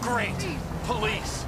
Great. Police.